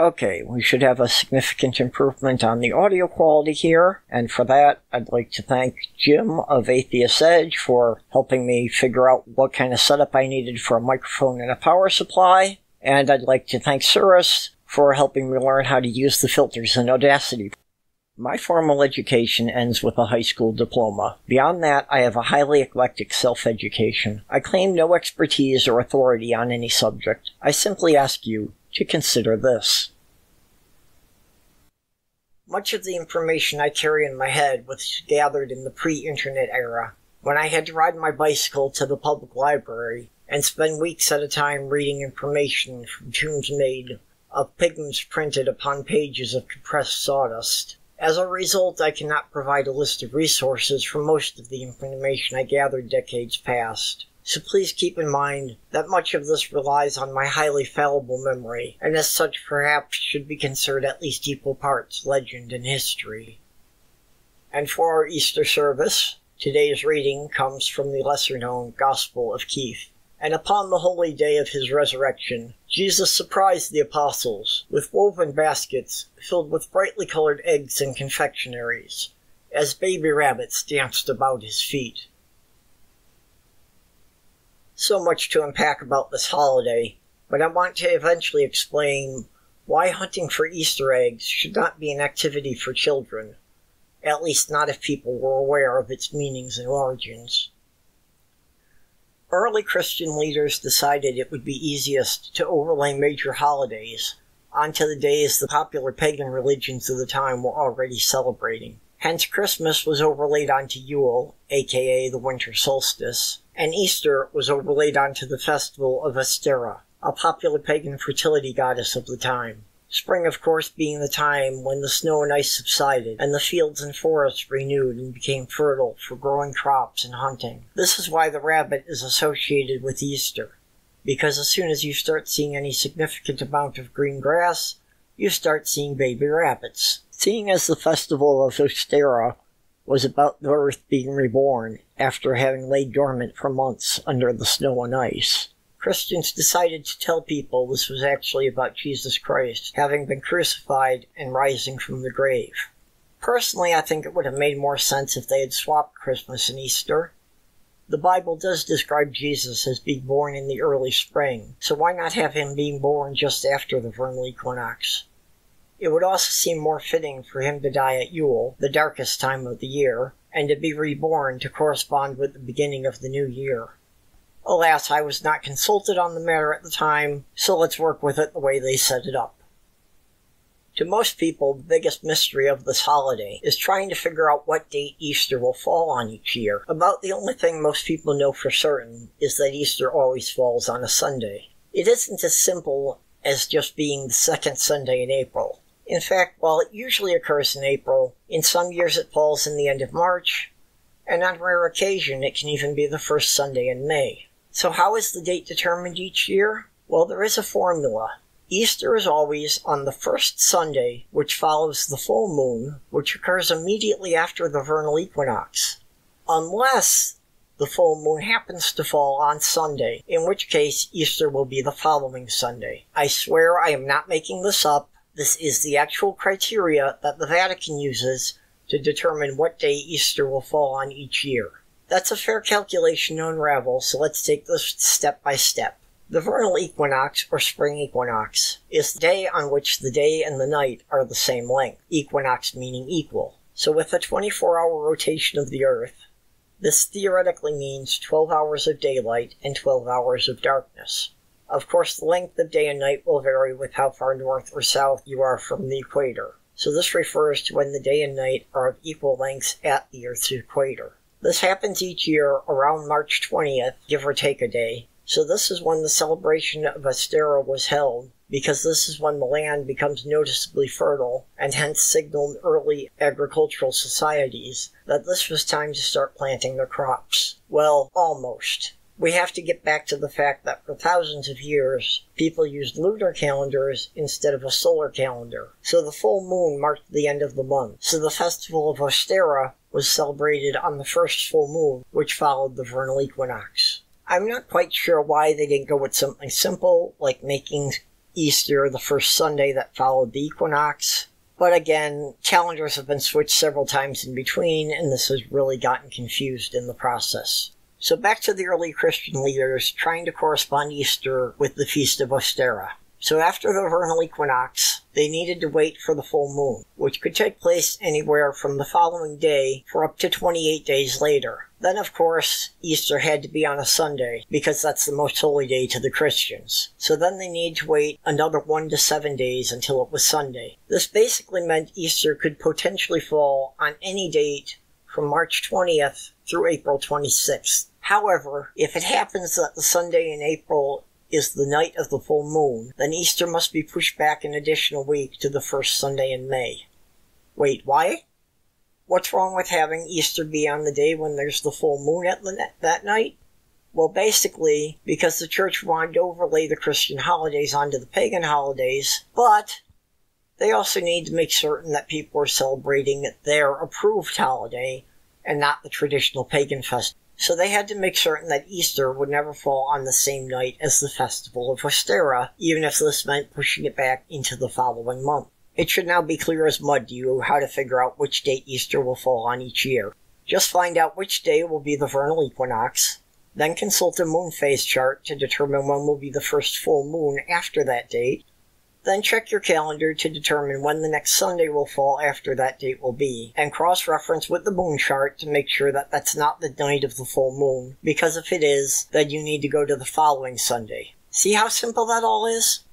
Okay, we should have a significant improvement on the audio quality here, and for that, I'd like to thank Jim of Atheist Edge for helping me figure out what kind of setup I needed for a microphone and a power supply, and I'd like to thank Cirrus for helping me learn how to use the filters in Audacity. My formal education ends with a high school diploma. Beyond that, I have a highly eclectic self education. I claim no expertise or authority on any subject. I simply ask you to consider this. Much of the information I carry in my head was gathered in the pre-internet era, when I had to ride my bicycle to the public library and spend weeks at a time reading information from tombs made of pigments printed upon pages of compressed sawdust. As a result, I cannot provide a list of resources for most of the information I gathered decades past. So please keep in mind that much of this relies on my highly fallible memory, and as such perhaps should be considered at least equal parts legend and history. And for our Easter service, today's reading comes from the lesser known Gospel of Keith. And upon the holy day of his resurrection, Jesus surprised the apostles with woven baskets filled with brightly colored eggs and confectionaries, as baby rabbits danced about his feet so much to unpack about this holiday, but I want to eventually explain why hunting for Easter eggs should not be an activity for children, at least not if people were aware of its meanings and origins. Early Christian leaders decided it would be easiest to overlay major holidays onto the days the popular pagan religions of the time were already celebrating. Hence, Christmas was overlaid onto Yule, aka the winter solstice, and Easter was overlaid onto the festival of Ostara, a popular pagan fertility goddess of the time. Spring, of course, being the time when the snow and ice subsided and the fields and forests renewed and became fertile for growing crops and hunting. This is why the rabbit is associated with Easter, because as soon as you start seeing any significant amount of green grass, you start seeing baby rabbits. Seeing as the festival of Ostara was about the earth being reborn after having laid dormant for months under the snow and ice. Christians decided to tell people this was actually about Jesus Christ having been crucified and rising from the grave. Personally, I think it would have made more sense if they had swapped Christmas and Easter. The Bible does describe Jesus as being born in the early spring, so why not have him being born just after the vernal equinox? It would also seem more fitting for him to die at Yule, the darkest time of the year, and to be reborn to correspond with the beginning of the new year. Alas, I was not consulted on the matter at the time, so let's work with it the way they set it up. To most people, the biggest mystery of this holiday is trying to figure out what date Easter will fall on each year. About the only thing most people know for certain is that Easter always falls on a Sunday. It isn't as simple as just being the second Sunday in April. In fact, while it usually occurs in April, in some years it falls in the end of March, and on rare occasion it can even be the first Sunday in May. So how is the date determined each year? Well, there is a formula. Easter is always on the first Sunday, which follows the full moon, which occurs immediately after the vernal equinox. Unless the full moon happens to fall on Sunday, in which case Easter will be the following Sunday. I swear I am not making this up. This is the actual criteria that the Vatican uses to determine what day Easter will fall on each year. That's a fair calculation to unravel, so let's take this step by step. The vernal equinox, or spring equinox, is the day on which the day and the night are the same length, equinox meaning equal. So with a 24 hour rotation of the Earth, this theoretically means 12 hours of daylight and 12 hours of darkness. Of course, the length of day and night will vary with how far north or south you are from the equator. So this refers to when the day and night are of equal lengths at the Earth's equator. This happens each year around March 20th, give or take a day. So this is when the celebration of Ostara was held, because this is when the land becomes noticeably fertile, and hence signaled early agricultural societies that this was time to start planting their crops. Well, almost we have to get back to the fact that for thousands of years, people used lunar calendars instead of a solar calendar. So the full moon marked the end of the month. So the festival of Ostara was celebrated on the first full moon, which followed the vernal equinox. I'm not quite sure why they didn't go with something simple, like making Easter the first Sunday that followed the equinox. But again, calendars have been switched several times in between, and this has really gotten confused in the process. So back to the early Christian leaders trying to correspond Easter with the Feast of Ostara. So after the vernal equinox, they needed to wait for the full moon, which could take place anywhere from the following day for up to 28 days later. Then, of course, Easter had to be on a Sunday, because that's the most holy day to the Christians. So then they need to wait another one to seven days until it was Sunday. This basically meant Easter could potentially fall on any date from March 20th through April 26th. However, if it happens that the Sunday in April is the night of the full moon, then Easter must be pushed back an additional week to the first Sunday in May. Wait, why? What's wrong with having Easter be on the day when there's the full moon at the, that night? Well, basically, because the church wanted to overlay the Christian holidays onto the pagan holidays, but they also need to make certain that people are celebrating their approved holiday and not the traditional pagan festival. So they had to make certain that Easter would never fall on the same night as the festival of Ostara, even if this meant pushing it back into the following month. It should now be clear as mud to you how to figure out which date Easter will fall on each year. Just find out which day will be the vernal equinox, then consult a moon phase chart to determine when will be the first full moon after that date, then check your calendar to determine when the next Sunday will fall after that date will be, and cross-reference with the moon chart to make sure that that's not the night of the full moon, because if it is, then you need to go to the following Sunday. See how simple that all is?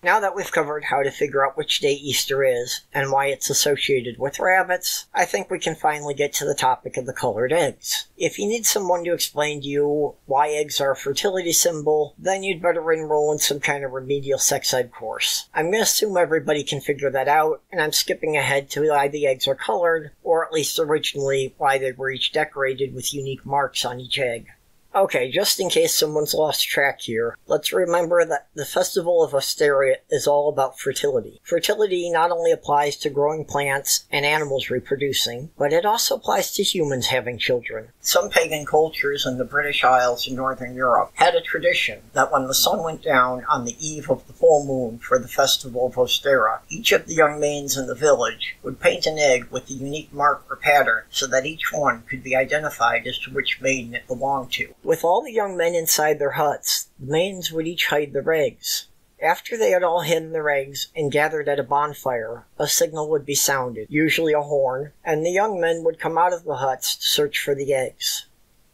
Now that we've covered how to figure out which day Easter is and why it's associated with rabbits, I think we can finally get to the topic of the colored eggs. If you need someone to explain to you why eggs are a fertility symbol, then you'd better enroll in some kind of remedial sex ed course. I'm going to assume everybody can figure that out, and I'm skipping ahead to why the eggs are colored, or at least originally why they were each decorated with unique marks on each egg. Okay, just in case someone's lost track here, let's remember that the Festival of Ostara is all about fertility. Fertility not only applies to growing plants and animals reproducing, but it also applies to humans having children. Some pagan cultures in the British Isles in Northern Europe had a tradition that when the sun went down on the eve of the full moon for the Festival of Ostara, each of the young maidens in the village would paint an egg with a unique mark or pattern so that each one could be identified as to which maiden it belonged to. With all the young men inside their huts, the maidens would each hide their eggs. After they had all hidden their eggs and gathered at a bonfire, a signal would be sounded, usually a horn, and the young men would come out of the huts to search for the eggs.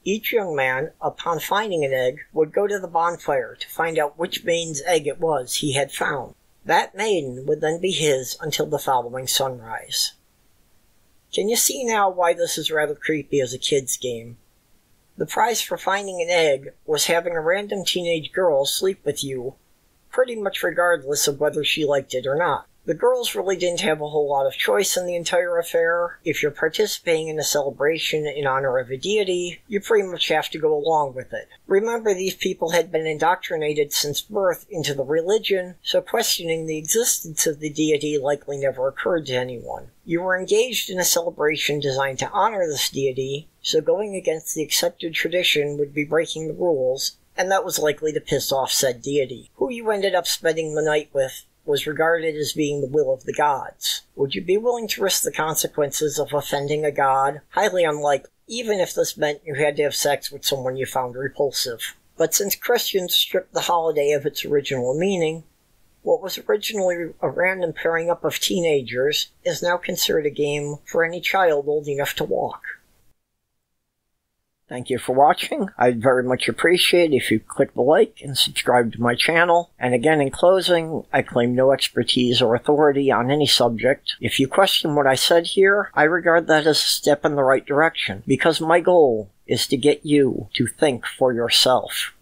Each young man, upon finding an egg, would go to the bonfire to find out which maiden's egg it was he had found. That maiden would then be his until the following sunrise. Can you see now why this is rather creepy as a kid's game? The prize for finding an egg was having a random teenage girl sleep with you, pretty much regardless of whether she liked it or not. The girls really didn't have a whole lot of choice in the entire affair. If you're participating in a celebration in honor of a deity, you pretty much have to go along with it. Remember, these people had been indoctrinated since birth into the religion, so questioning the existence of the deity likely never occurred to anyone. You were engaged in a celebration designed to honor this deity, so going against the accepted tradition would be breaking the rules, and that was likely to piss off said deity, who you ended up spending the night with was regarded as being the will of the gods. Would you be willing to risk the consequences of offending a god? Highly unlikely, even if this meant you had to have sex with someone you found repulsive. But since Christians stripped the holiday of its original meaning, what was originally a random pairing up of teenagers is now considered a game for any child old enough to walk. Thank you for watching. I'd very much appreciate if you click the like and subscribe to my channel. And again, in closing, I claim no expertise or authority on any subject. If you question what I said here, I regard that as a step in the right direction, because my goal is to get you to think for yourself.